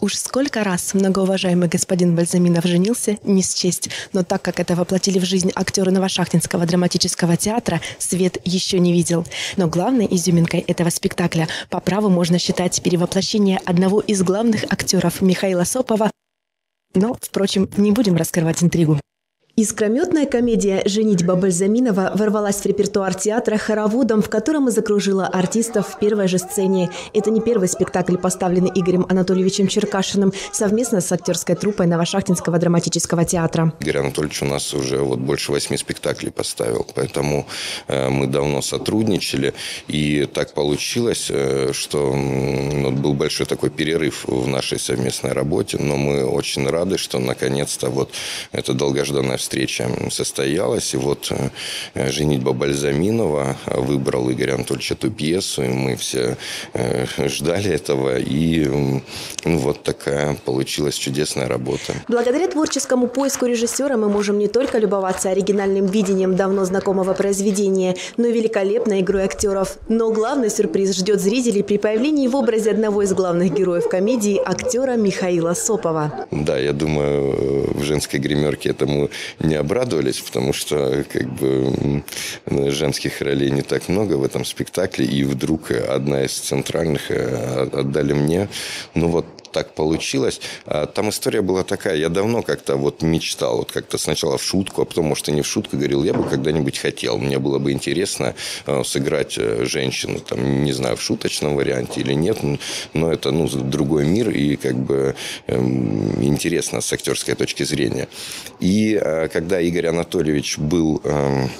Уж сколько раз многоуважаемый господин Бальзаминов женился, не счесть. Но так как это воплотили в жизнь актеры Новошахтинского драматического театра, свет еще не видел. Но главной изюминкой этого спектакля по праву можно считать перевоплощение одного из главных актеров Михаила Сопова. Но, впрочем, не будем раскрывать интригу. Искрометная комедия «Женитьба Бальзаминова» ворвалась в репертуар театра хороводом, в котором и закружила артистов в первой же сцене. Это не первый спектакль, поставленный Игорем Анатольевичем Черкашиным совместно с актерской труппой Новошахтинского драматического театра. Игорь Анатольевич у нас уже вот больше восьми спектаклей поставил, поэтому э, мы давно сотрудничали. И так получилось, э, что был большой такой перерыв в нашей совместной работе, но мы очень рады, что наконец-то вот эта долгожданная встреча встреча состоялась. И вот э, «Женитьба Бальзаминова» выбрал Игорь Анатольевич эту пьесу, и мы все э, ждали этого. И ну, вот такая получилась чудесная работа. Благодаря творческому поиску режиссера мы можем не только любоваться оригинальным видением давно знакомого произведения, но и великолепной игрой актеров. Но главный сюрприз ждет зрителей при появлении в образе одного из главных героев комедии актера Михаила Сопова. Да, я думаю, в женской гримерке этому не обрадовались, потому что как бы женских ролей не так много в этом спектакле, и вдруг одна из центральных э, отдали мне. Ну вот так получилось. А там история была такая. Я давно как-то вот мечтал, вот как-то сначала в шутку, а потом, может, и не в шутку, говорил, я бы когда-нибудь хотел. Мне было бы интересно э, сыграть э, женщину, там, не знаю, в шуточном варианте или нет, но это, ну, другой мир и как бы эм, интересно с актерской точки зрения. И когда Игорь Анатольевич был эм,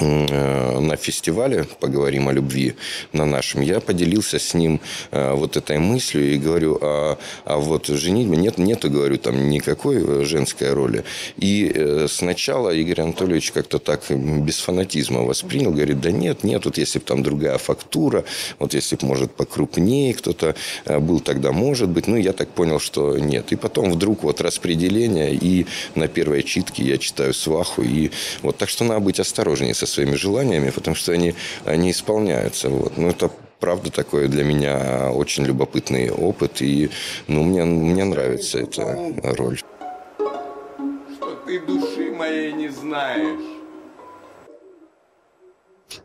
на фестивале «Поговорим о любви» на нашем, я поделился с ним э, вот этой мыслью и говорю, а, а вот женитьба, нет, нету, говорю, там никакой э, женской роли. И сначала Игорь Анатольевич как-то так без фанатизма воспринял, говорит, да нет, нет, вот если бы там другая фактура, вот если бы, может, покрупнее кто-то был, тогда может быть. Ну, я так понял, что нет. И потом вдруг вот распределение, и на первой читке я читаю сваху, и вот так что надо быть осторожнее со своими желаниями, потому что они, они исполняются. Вот. Но это правда такой для меня очень любопытный опыт, и ну, мне, мне нравится эта роль. Что ты души моей не знаешь.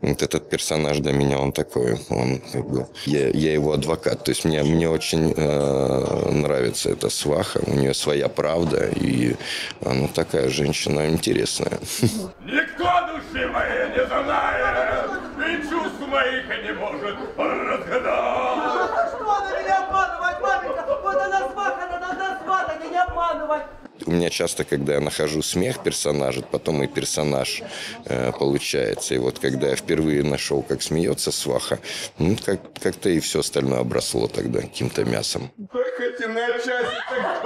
Вот этот персонаж для меня, он такой, он как бы, я, я его адвокат. То есть мне, мне очень э, нравится эта сваха, у нее своя правда, и она такая женщина интересная. Никто моих не может разгадать. Что она меня обманывать, маменька? Вот она сваха, она должна сватать, а не обманывать у меня часто, когда я нахожу смех персонажа, потом и персонаж э, получается. И вот когда я впервые нашел, как смеется сваха, ну, как, как-то и все остальное обросло тогда каким-то мясом. хоть и на так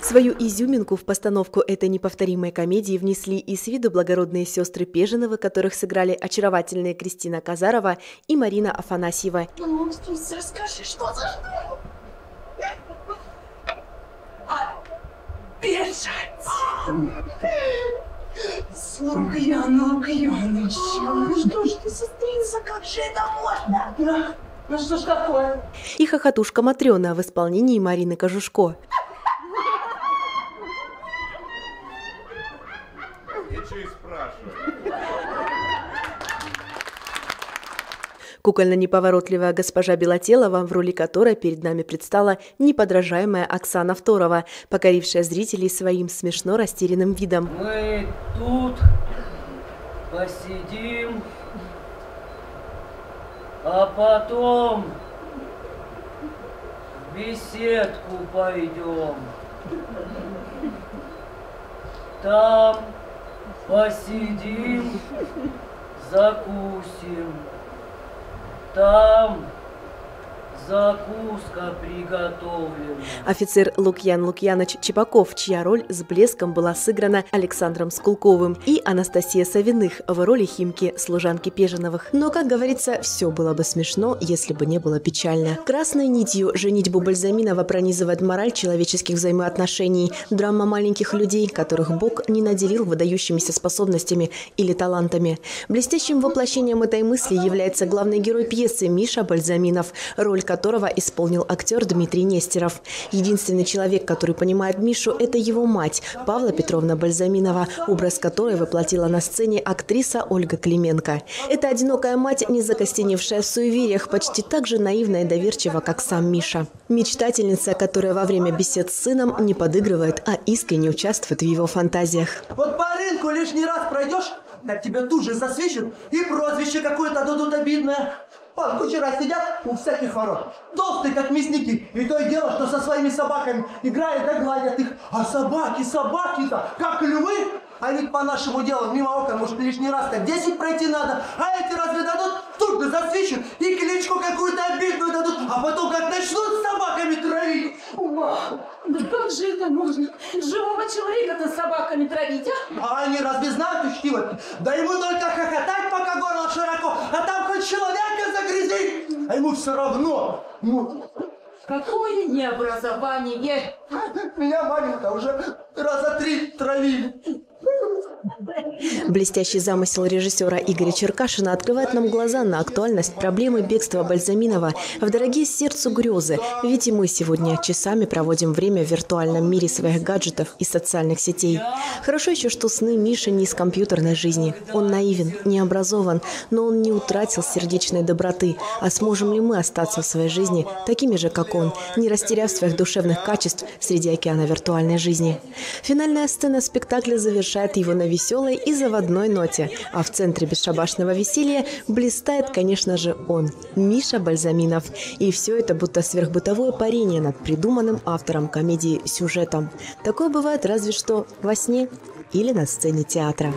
Свою изюминку в постановку этой неповторимой комедии внесли и с виду благородные сестры Пежиновы, которых сыграли очаровательные Кристина Казарова и Марина Афанасьева. Расскажи, что за... А! Лукьян, Лукьяныч, ну что ж ты, сестрица, как же это можно? Ну что ж такое? И хохотушка Матрена в исполнении Марины Кожушко. Кукольно-неповоротливая госпожа Белотелова, в роли которой перед нами предстала неподражаемая Оксана Второва, покорившая зрителей своим смешно растерянным видом. Мы тут посидим, а потом в беседку пойдем. Там посидим, закусим. Там закуска приготовлена. Офицер Лукьян Лукьяныч Чепаков, чья роль с блеском была сыграна Александром Скулковым, и Анастасия Савиных в роли Химки, служанки Пеженовых. Но, как говорится, все было бы смешно, если бы не было печально. Красной нитью женитьбу Бальзаминова пронизывает мораль человеческих взаимоотношений, драма маленьких людей, которых Бог не наделил выдающимися способностями или талантами. Блестящим воплощением этой мысли является главный герой пьесы Миша Бальзаминов, роль которого исполнил актер Дмитрий Нестеров. Единственный человек, который понимает Мишу, это его мать, Павла Петровна Бальзаминова, образ которой воплотила на сцене актриса Ольга Клименко. Это одинокая мать, не закостеневшая в суевериях, почти так же наивна и доверчива, как сам Миша. Мечтательница, которая во время бесед с сыном не подыгрывает, а искренне участвует в его фантазиях. Вот по рынку лишний раз пройдешь, так тебя тут же засвечут и прозвище какое-то дадут обидное. Вон, кучера сидят у всяких ворот. Толстые, как мясники. И то и дело, что со своими собаками играют да гладят их. А собаки, собаки-то, как львы. А ведь по нашему делу мимо окон, может, лишний раз так 10 пройти надо. А эти разве дадут? Тут же засвечут и кличку какую-то обидную дадут. А потом как начнут с собаками травить. Мам, да как же это можно? Живого человека-то собаками травить, а? А они разве знают учтивость? Да ему только хохотать, пока горло широко, а там хоть человека загрязи. А ему все равно. Ну, Какое необразование! меня маленько уже раза три травили. Блестящий замысел режиссера Игоря Черкашина открывает нам глаза на актуальность проблемы бегства Бальзаминова в дорогие сердцу грезы. Ведь и мы сегодня часами проводим время в виртуальном мире своих гаджетов и социальных сетей. Хорошо еще, что сны Миши не из компьютерной жизни. Он наивен, не образован, но он не утратил сердечной доброты. А сможем ли мы остаться в своей жизни такими же, как он, не растеряв своих душевных качеств среди океана виртуальной жизни? Финальная сцена спектакля завершает его на веселой и заводной ноте. А в центре бесшабашного веселья блистает, конечно же, он, Миша Бальзаминов. И все это будто сверхбытовое парение над придуманным автором комедии сюжетом. Такое бывает разве что во сне или на сцене театра.